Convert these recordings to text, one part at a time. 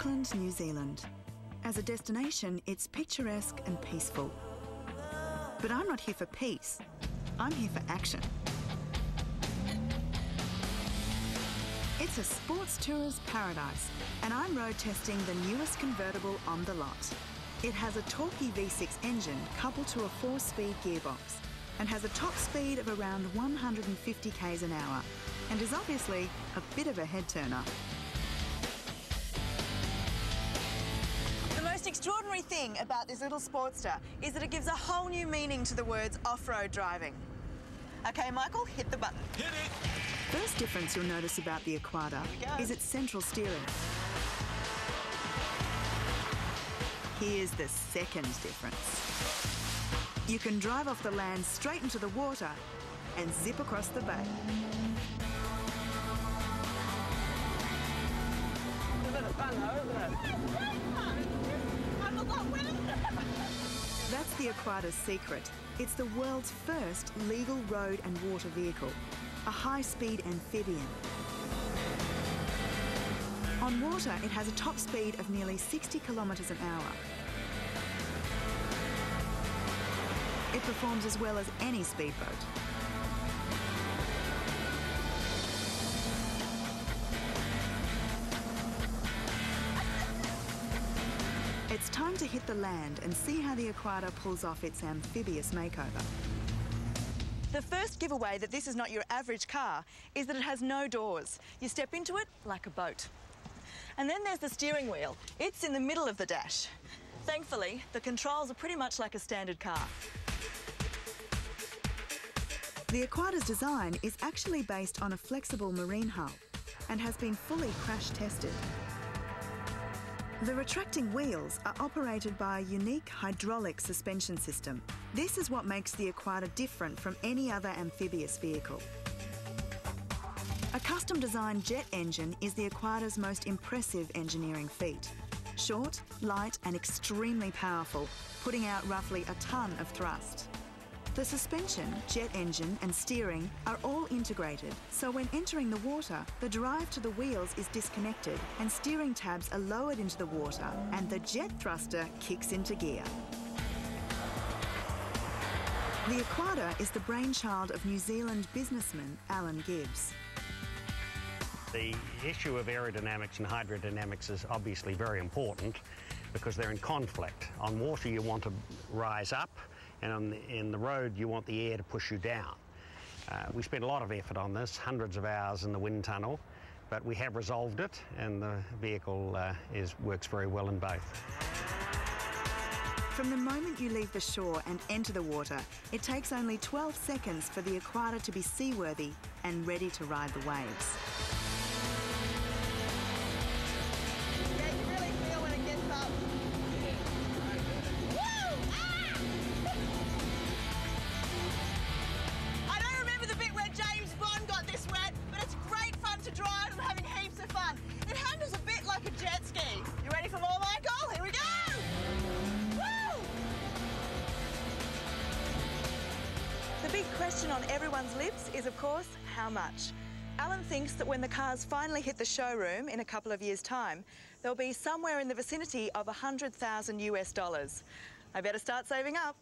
Auckland, New Zealand. As a destination, it's picturesque and peaceful. But I'm not here for peace. I'm here for action. It's a sports tourer's paradise, and I'm road testing the newest convertible on the lot. It has a torquey V6 engine coupled to a four-speed gearbox and has a top speed of around 150 k's an hour and is obviously a bit of a head turner. Extraordinary thing about this little Sportster is that it gives a whole new meaning to the words off-road driving. OK, Michael, hit the button. Hit it! First difference you'll notice about the Aquada is its central steering. Here's the second difference. You can drive off the land straight into the water and zip across the bay. That's the Aquada's secret. It's the world's first legal road and water vehicle, a high-speed amphibian. On water, it has a top speed of nearly 60 kilometres an hour. It performs as well as any speedboat. It's time to hit the land and see how the Aquada pulls off its amphibious makeover. The first giveaway that this is not your average car is that it has no doors. You step into it like a boat. And then there's the steering wheel. It's in the middle of the dash. Thankfully, the controls are pretty much like a standard car. The Aquada's design is actually based on a flexible marine hull and has been fully crash tested. The retracting wheels are operated by a unique hydraulic suspension system. This is what makes the Aquada different from any other amphibious vehicle. A custom-designed jet engine is the Aquada's most impressive engineering feat. Short, light and extremely powerful, putting out roughly a tonne of thrust. The suspension, jet engine and steering are all integrated, so when entering the water, the drive to the wheels is disconnected and steering tabs are lowered into the water and the jet thruster kicks into gear. The Aquada is the brainchild of New Zealand businessman Alan Gibbs. The issue of aerodynamics and hydrodynamics is obviously very important because they're in conflict. On water, you want to rise up, and on the, in the road, you want the air to push you down. Uh, we spent a lot of effort on this, hundreds of hours in the wind tunnel, but we have resolved it, and the vehicle uh, is, works very well in both. From the moment you leave the shore and enter the water, it takes only 12 seconds for the Aquada to be seaworthy and ready to ride the waves. Big question on everyone's lips is, of course, how much? Alan thinks that when the cars finally hit the showroom in a couple of years' time, they'll be somewhere in the vicinity of 100,000 US dollars. I better start saving up.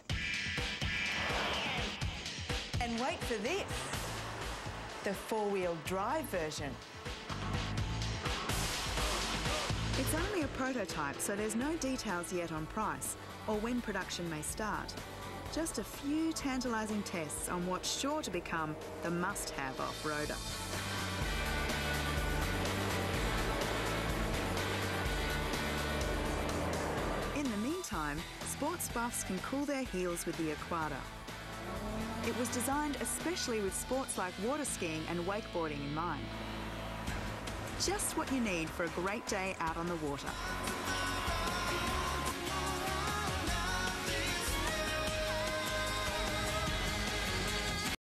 And wait for this the four wheel drive version. It's only a prototype, so there's no details yet on price or when production may start. Just a few tantalising tests on what's sure to become the must-have off-roader. In the meantime, sports buffs can cool their heels with the Aquada. It was designed especially with sports like water skiing and wakeboarding in mind. Just what you need for a great day out on the water.